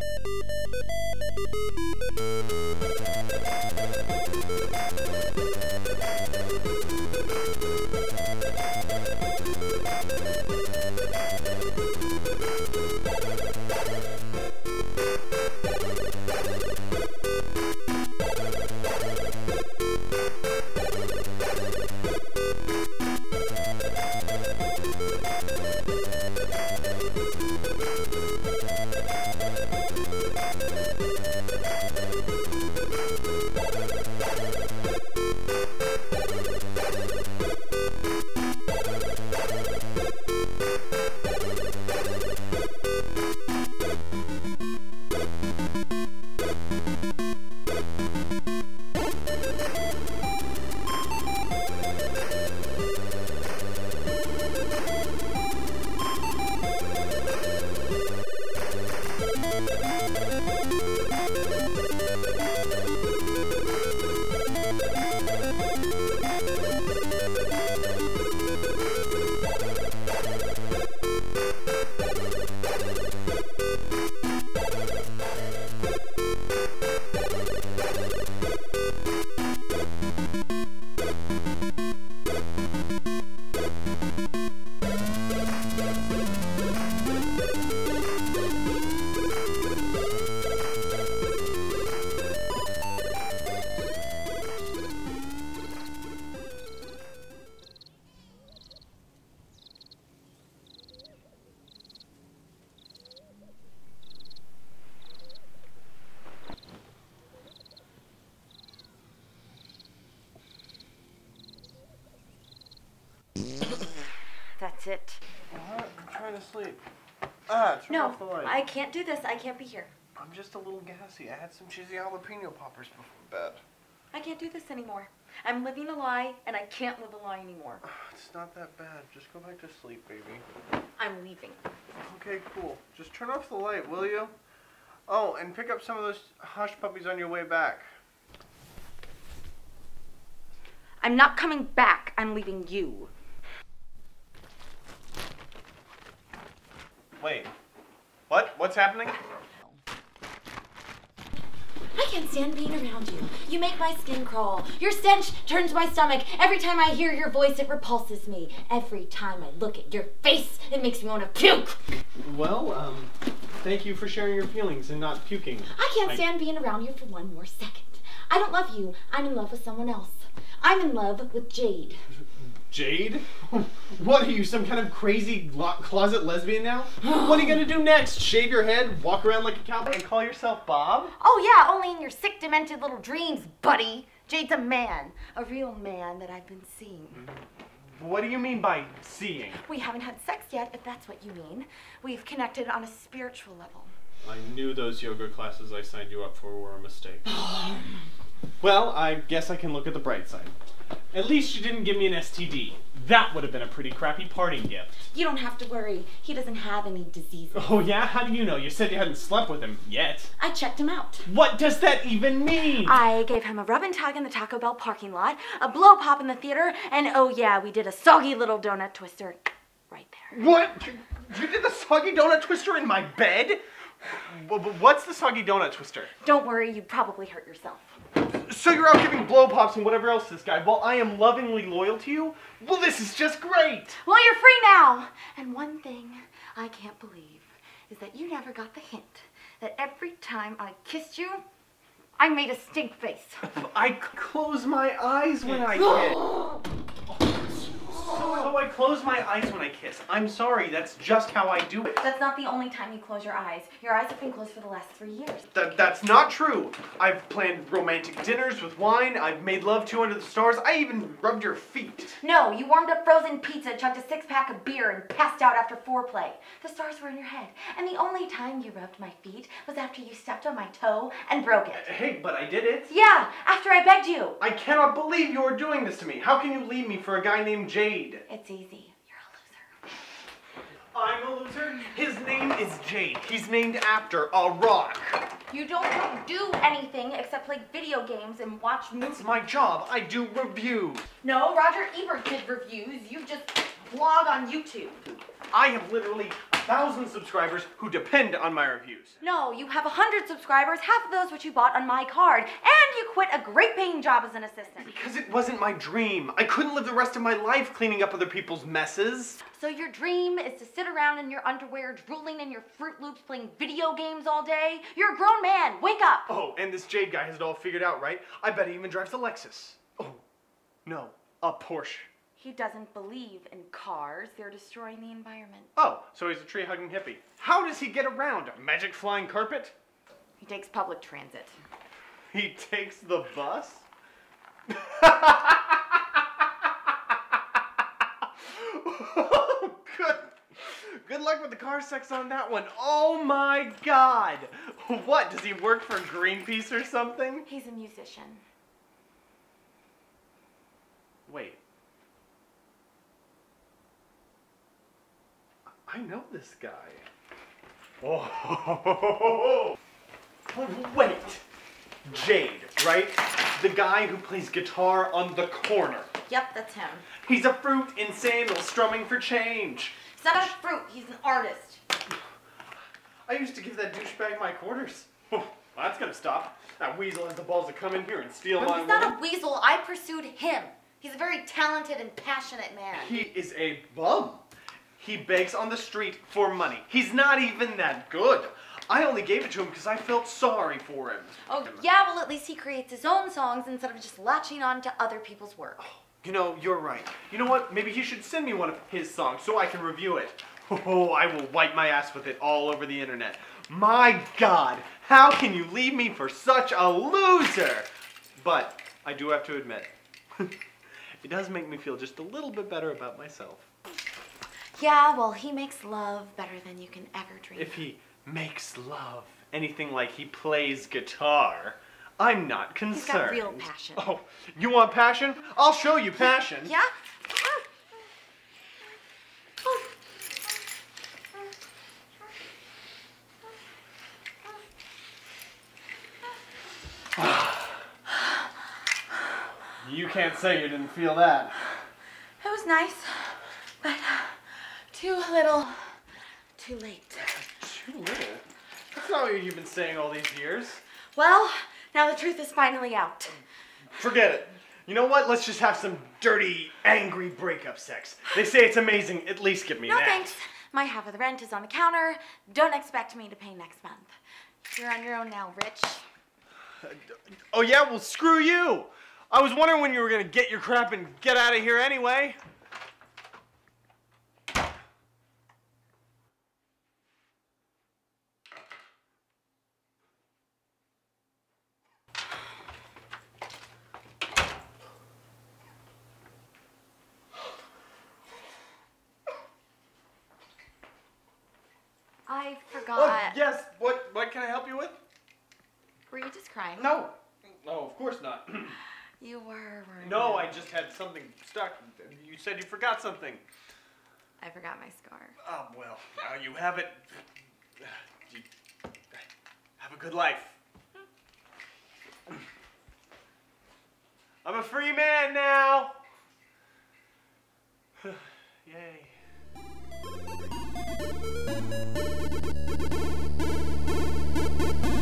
Thank you. That's it. What? I'm trying to sleep. Ah, turn No, off the light. I can't do this. I can't be here. I'm just a little gassy. I had some cheesy jalapeno poppers before bed. I can't do this anymore. I'm living a lie, and I can't live a lie anymore. It's not that bad. Just go back to sleep, baby. I'm leaving. Okay, cool. Just turn off the light, will you? Oh, and pick up some of those hush puppies on your way back. I'm not coming back. I'm leaving you. Wait. What? What's happening? I can't stand being around you. You make my skin crawl. Your stench turns my stomach. Every time I hear your voice, it repulses me. Every time I look at your face, it makes me want to puke. Well, um, thank you for sharing your feelings and not puking. I can't I- stand being around you for one more second. I don't love you. I'm in love with someone else. I'm in love with Jade. Jade? What are you, some kind of crazy lo- closet lesbian now? what are you gonna do next? Shave your head, walk around like a cowboy, and call yourself Bob? Oh, yeah, only in your sick, demented little dreams, buddy. Jade's a man, a real man that I've been seeing. Mm, what do you mean by seeing? We haven't had sex yet, if that's what you mean. We've connected on a spiritual level. I knew those yoga classes I signed you up for were a mistake. well, I guess I can look at the bright side. At least you didn't give me an STD. That would have been a pretty crappy parting gift. You don't have to worry. He doesn't have any diseases. Oh yeah? How do you know? You said you hadn't slept with him yet. I checked him out. What does that even mean? I gave him a rub and tug in the Taco Bell parking lot, a blow pop in the theater, and oh yeah, we did a soggy little donut twister right there. What? You did the soggy donut twister in my bed? Wh- wh- What's the soggy donut twister? Don't worry, you probably hurt yourself. So you're out giving blow pops and whatever else this guy while I am lovingly loyal to you? Well, this is just great. Well, you're free now. And one thing I can't believe is that you never got the hint that every time I kissed you, I made a stink face. I close my eyes when I kiss. So I close my eyes when I kiss. I'm sorry, that's just how I do it. That's not the only time you close your eyes. Your eyes have been closed for the last three years. That, that's not true. I've planned romantic dinners with wine. I've made love to under the stars. I even rubbed your feet. No, you warmed up frozen pizza, chugged a six pack of beer, and passed out after foreplay. The stars were in your head. And the only time you rubbed my feet was after you stepped on my toe and broke it. Hey, but I did it. Yeah, after I begged you. I cannot believe you are doing this to me. How can you leave me for a guy named Jade? It's easy. You're a loser. I'm a loser. His name is Jade. He's named after a rock. You don't do anything except play video games and watch movies. It's my job. I do reviews. No, Roger Ebert did reviews. You just blog on YouTube. I have literally a thousand subscribers who depend on my reviews. No, you have a hundred subscribers, half of those which you bought on my card, and you quit a great paying job as an assistant. Because it wasn't my dream. I couldn't live the rest of my life cleaning up other people's messes. So your dream is to sit around in your underwear, drooling in your Froot Loops, playing video games all day? You're a grown man. Wake up. Oh, and this Jade guy has it all figured out, right? I bet he even drives a Lexus. Oh, no, a Porsche. He doesn't believe in cars. They're destroying the environment. Oh, so he's a tree hugging hippie. How does he get around? A magic flying carpet? He takes public transit. He takes the bus? Good. Good luck with the car sex on that one. Oh my god. What, does he work for Greenpeace or something? He's a musician. Wait. I know this guy. Oh. Wait. Jade, right? The guy who plays guitar on the corner. Yep, that's him. He's a fruit in sandals strumming for change. He's not a fruit, he's an artist. I used to give that douchebag my quarters. well, that's gonna stop. That weasel has the balls to come in here and steal my money. He's not woman. a weasel, I pursued him. He's a very talented and passionate man. He is a bum. He begs on the street for money. He's not even that good. I only gave it to him because I felt sorry for him. Oh, yeah, well, at least he creates his own songs instead of just latching on to other people's work. Oh, you know, you're right. You know what? Maybe he should send me one of his songs so I can review it. Oh, I will wipe my ass with it all over the internet. My God, how can you leave me for such a loser? But I do have to admit, it does make me feel just a little bit better about myself. Yeah, well, he makes love better than you can ever dream. If he makes love anything like he plays guitar, I'm not He's concerned. got real passion. Oh, you want passion? I'll show you passion. Yeah? You can't say you didn't feel that. It was nice, but uh, too little, too late. Too little. That's not what you've been saying all these years. Well, now the truth is finally out. Forget it. You know what? Let's just have some dirty, angry breakup sex. They say it's amazing. At least give me No that. thanks. My half of the rent is on the counter. Don't expect me to pay next month. You're on your own now, Rich. Oh yeah, well screw you. I was wondering when you were gonna get your crap and get out of here anyway. I Oh yes. What? What can I help you with? Were you just crying? No. No, of course not. You were. no, you? I just had something stuck. You said you forgot something. I forgot my scar. Oh well, now you have it. You have a good life. I'm a free man now. Yay. Thank you.